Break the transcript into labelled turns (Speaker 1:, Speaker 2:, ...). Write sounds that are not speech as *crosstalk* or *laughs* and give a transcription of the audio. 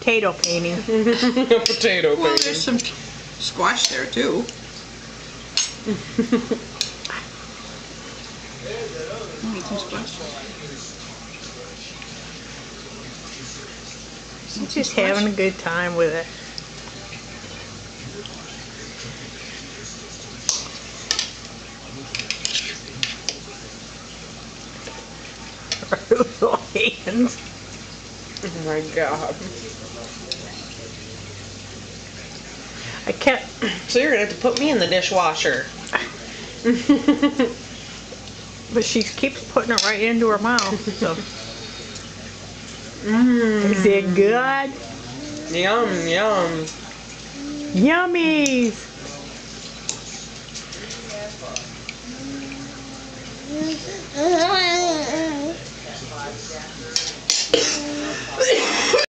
Speaker 1: potato painting.
Speaker 2: a *laughs* potato
Speaker 3: Well,
Speaker 2: painting.
Speaker 3: there's some squash there too. Want some squash?
Speaker 1: She's just having a good time with it. *laughs* Her little hands.
Speaker 2: Oh my god.
Speaker 1: I kept
Speaker 2: So you're gonna have to put me in the dishwasher. *laughs*
Speaker 1: But she keeps putting it right into her mouth. So
Speaker 2: Mmm. *laughs*
Speaker 1: is it mm. good?
Speaker 2: Yum, yum.
Speaker 1: Yummies. *laughs*